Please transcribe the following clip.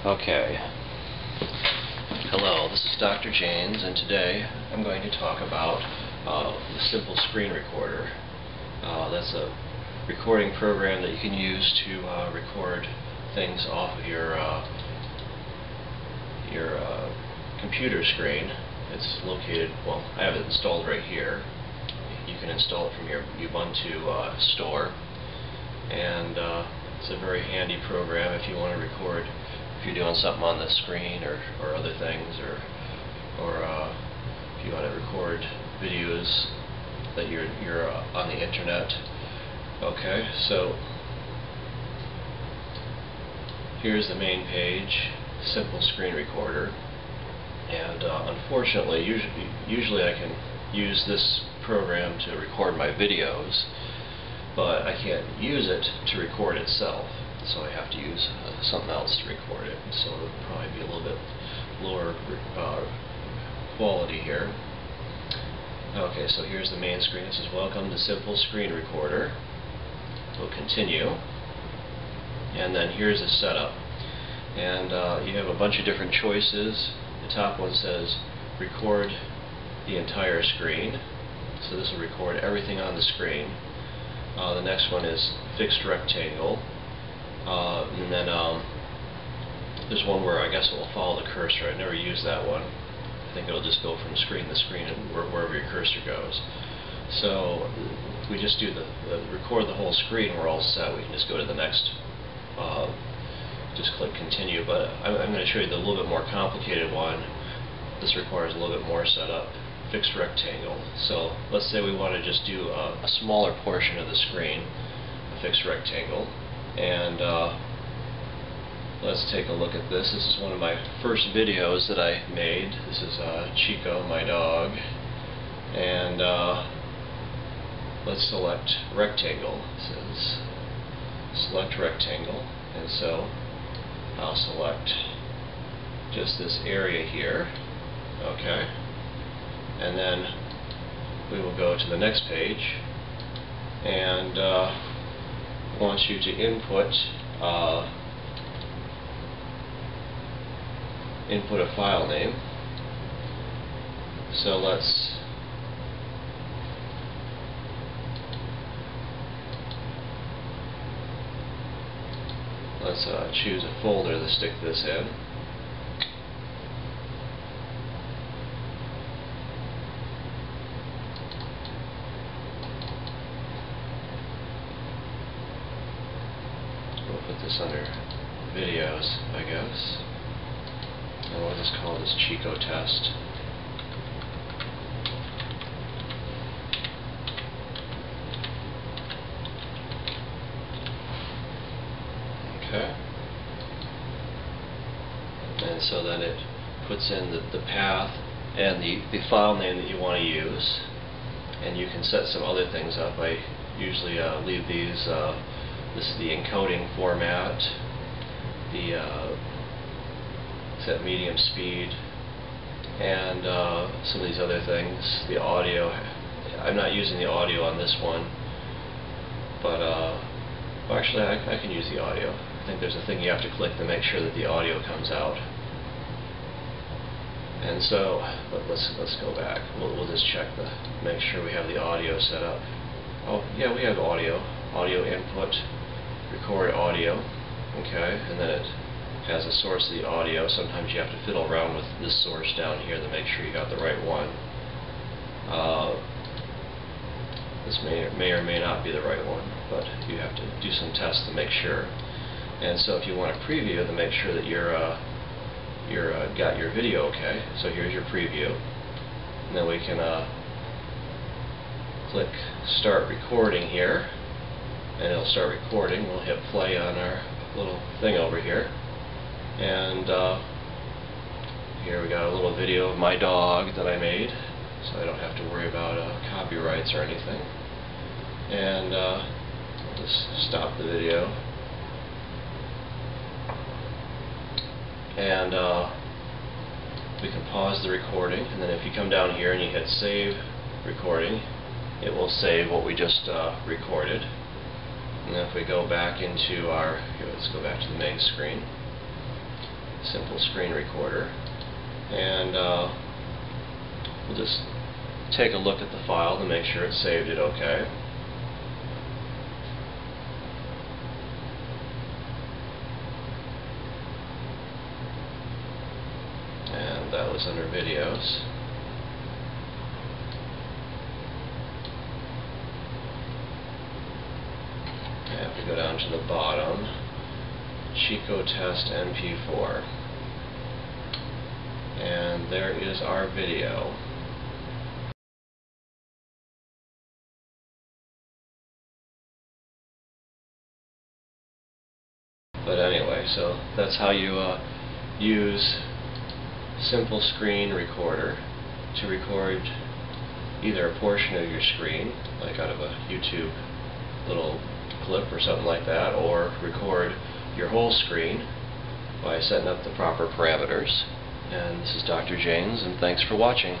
Okay. Hello, this is Dr. Jaynes, and today I'm going to talk about uh, the Simple Screen Recorder. Uh, that's a recording program that you can use to uh, record things off of your uh, your uh, computer screen. It's located, well, I have it installed right here. You can install it from your Ubuntu uh, store, and it's a very handy program if you want to record you're doing something on the screen or, or other things or or uh, if you want to record videos that you're you're uh, on the internet okay? So here's the main page simple screen recorder. And uh, unfortunately usually usually I can use this program to record my videos but I can't use it to record itself so I have to use uh, something else to record it. So it'll probably be a little bit lower uh, quality here. Okay, so here's the main screen. It says, Welcome to Simple Screen Recorder. We'll continue. And then here's the setup. And uh, you have a bunch of different choices. The top one says, Record the entire screen. So this will record everything on the screen. Uh, the next one is Fixed Rectangle. And then um, there's one where I guess it will follow the cursor. I never used that one. I think it'll just go from screen to screen and wherever your cursor goes. So we just do the, the, record the whole screen, we're all set. We can just go to the next. Uh, just click continue. But I'm, I'm going to show you the little bit more complicated one. This requires a little bit more setup. Fixed rectangle. So let's say we want to just do a, a smaller portion of the screen, a fixed rectangle and uh, let's take a look at this. This is one of my first videos that I made. This is uh, Chico, my dog, and uh, let's select rectangle. It says select rectangle, and so I'll select just this area here, okay, and then we will go to the next page and uh, wants you to input uh, input a file name. So let's let's uh, choose a folder to stick this in. We'll put this under videos, I guess. Call this Chico test. Okay. And so then it puts in the, the path and the, the file name that you want to use. And you can set some other things up. I usually uh, leave these uh, this is the encoding format, the uh, set medium speed, and uh, some of these other things. The audio, I'm not using the audio on this one, but uh, actually I, I can use the audio. I think there's a thing you have to click to make sure that the audio comes out. And so let, us let's go back. We'll, we'll just check the make sure we have the audio set up. Oh yeah, we have audio audio input record audio, okay, and then it has a source of the audio. Sometimes you have to fiddle around with this source down here to make sure you got the right one. Uh, this may or, may or may not be the right one, but you have to do some tests to make sure. And so if you want a preview to make sure that you're uh, you're uh, got your video okay, so here's your preview. And then we can uh, click start recording here and it'll start recording. We'll hit play on our little thing over here. And uh, here we got a little video of my dog that I made, so I don't have to worry about uh, copyrights or anything. And uh, I'll just stop the video. And uh, we can pause the recording, and then if you come down here and you hit save recording, it will save what we just uh, recorded. And if we go back into our, let's go back to the main screen. Simple screen recorder. And uh, we'll just take a look at the file to make sure it saved it okay. And that was under videos. And if we go down to the bottom, Chico Test MP4. And there is our video. But anyway, so that's how you uh, use Simple Screen Recorder to record either a portion of your screen, like out of a YouTube little clip or something like that, or record your whole screen by setting up the proper parameters. And this is Dr. Jaynes, and thanks for watching.